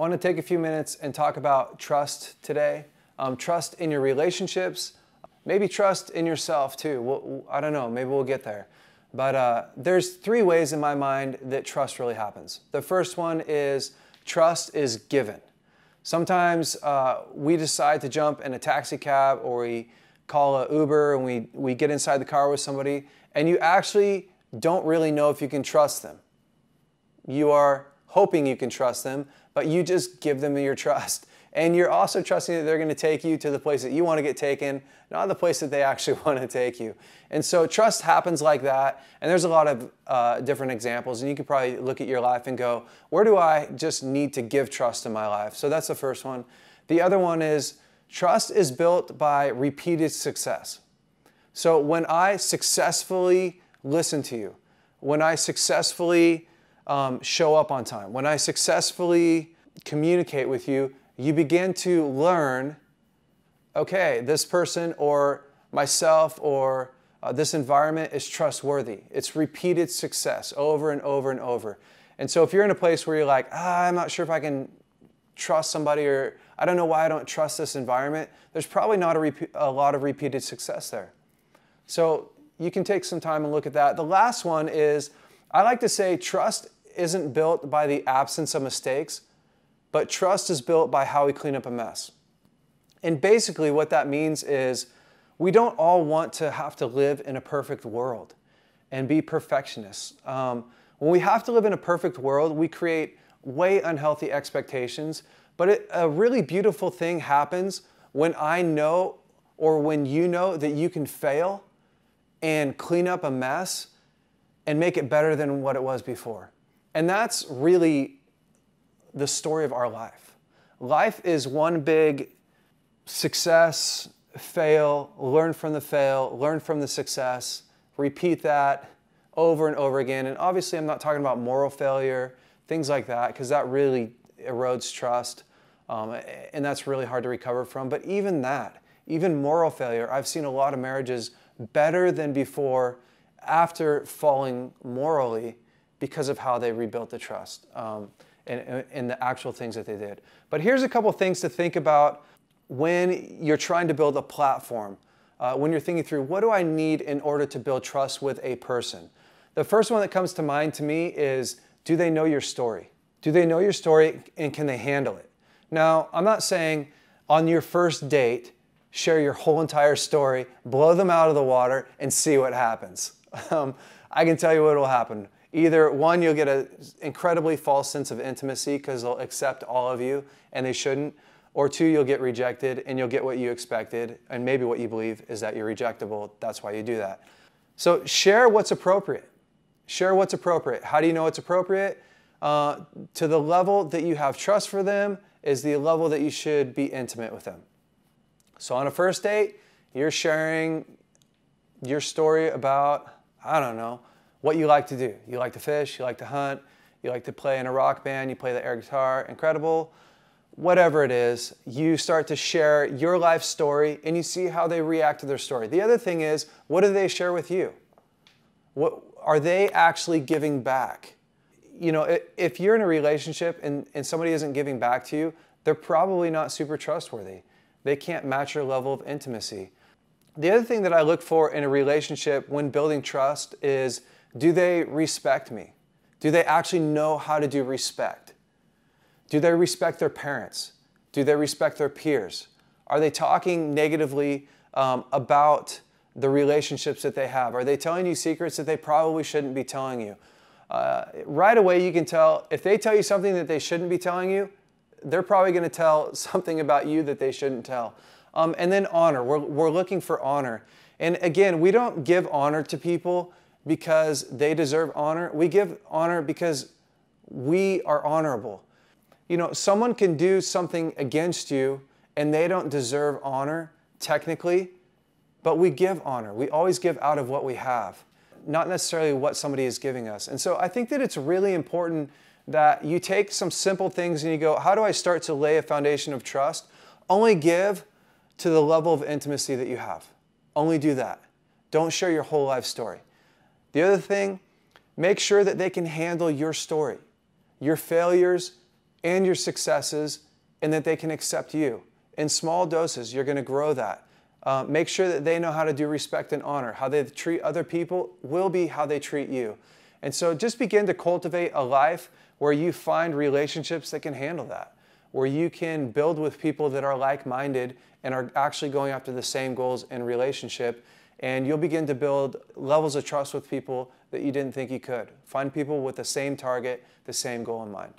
want to take a few minutes and talk about trust today. Um, trust in your relationships, maybe trust in yourself too. We'll, I don't know, maybe we'll get there. But uh, there's three ways in my mind that trust really happens. The first one is trust is given. Sometimes uh, we decide to jump in a taxi cab or we call a Uber and we, we get inside the car with somebody and you actually don't really know if you can trust them. You are hoping you can trust them, but you just give them your trust. And you're also trusting that they're going to take you to the place that you want to get taken, not the place that they actually want to take you. And so trust happens like that. And there's a lot of uh, different examples. And you could probably look at your life and go, where do I just need to give trust in my life? So that's the first one. The other one is trust is built by repeated success. So when I successfully listen to you, when I successfully um, show up on time, when I successfully communicate with you, you begin to learn okay, this person or myself or uh, this environment is trustworthy. It's repeated success over and over and over. And so if you're in a place where you're like, ah, I'm not sure if I can trust somebody or I don't know why I don't trust this environment, there's probably not a, a lot of repeated success there. So you can take some time and look at that. The last one is I like to say trust isn't built by the absence of mistakes, but trust is built by how we clean up a mess. And basically, what that means is we don't all want to have to live in a perfect world and be perfectionists. Um, when we have to live in a perfect world, we create way unhealthy expectations. But it, a really beautiful thing happens when I know or when you know that you can fail and clean up a mess and make it better than what it was before. And that's really the story of our life. Life is one big success, fail, learn from the fail, learn from the success, repeat that over and over again. And obviously, I'm not talking about moral failure, things like that, because that really erodes trust. Um, and that's really hard to recover from. But even that, even moral failure, I've seen a lot of marriages better than before after falling morally because of how they rebuilt the trust um, and, and the actual things that they did. But here's a couple things to think about when you're trying to build a platform, uh, when you're thinking through what do I need in order to build trust with a person. The first one that comes to mind to me is do they know your story? Do they know your story and can they handle it? Now, I'm not saying on your first date, share your whole entire story, blow them out of the water, and see what happens. Um, I can tell you what will happen. Either one, you'll get an incredibly false sense of intimacy because they'll accept all of you and they shouldn't. Or two, you'll get rejected and you'll get what you expected, and maybe what you believe is that you're rejectable. That's why you do that. So share what's appropriate. Share what's appropriate. How do you know it's appropriate? Uh, to the level that you have trust for them is the level that you should be intimate with them. So on a first date, you're sharing your story about, I don't know, what you like to do. You like to fish, you like to hunt, you like to play in a rock band, you play the air guitar, incredible. Whatever it is, you start to share your life story and you see how they react to their story. The other thing is, what do they share with you? What, are they actually giving back? You know, if you're in a relationship and, and somebody isn't giving back to you, they're probably not super trustworthy. They can't match your level of intimacy. The other thing that I look for in a relationship when building trust is do they respect me? Do they actually know how to do respect? Do they respect their parents? Do they respect their peers? Are they talking negatively um, about the relationships that they have? Are they telling you secrets that they probably shouldn't be telling you? Uh, right away, you can tell if they tell you something that they shouldn't be telling you, they're probably going to tell something about you that they shouldn't tell. Um, and then honor. We're, we're looking for honor. And again, we don't give honor to people because they deserve honor. We give honor because we are honorable. You know, someone can do something against you and they don't deserve honor technically, but we give honor. We always give out of what we have, not necessarily what somebody is giving us. And so I think that it's really important that you take some simple things and you go, how do I start to lay a foundation of trust? Only give to the level of intimacy that you have. Only do that. Don't share your whole life story. The other thing, make sure that they can handle your story, your failures, and your successes and that they can accept you. In small doses, you're going to grow that. Uh, make sure that they know how to do respect and honor. How they treat other people will be how they treat you. And so just begin to cultivate a life where you find relationships that can handle that, where you can build with people that are like minded and are actually going after the same goals in relationship. And you'll begin to build levels of trust with people that you didn't think you could. Find people with the same target, the same goal in mind.